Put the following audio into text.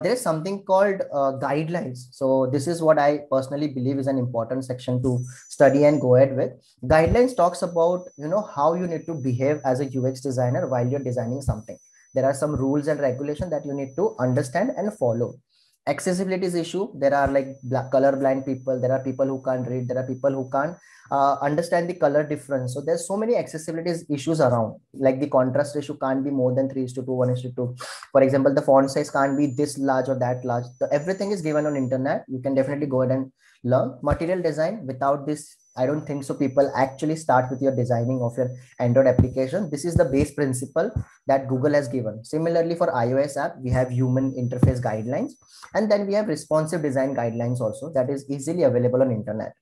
there is something called uh, guidelines. So this is what i personally believe is an important section to study and go ahead with. Guidelines talks about you know how you need to behave as a ux designer while you're designing something. There are some rules and regulations that you need to understand and follow accessibility is issue. There are like black, color blind people there are people who can't read there are people who can't uh, understand the color difference. So there's so many accessibility issues around. Like the contrast ratio can't be more than 3 is to 2 1 is to 2 for example the font size can't be this large or that large. So everything is given on internet. You can definitely go ahead and learn. Material design without this I don't think so. People actually start with your designing of your Android application. This is the base principle that Google has given. Similarly, for iOS app, we have human interface guidelines, and then we have responsive design guidelines also that is easily available on internet.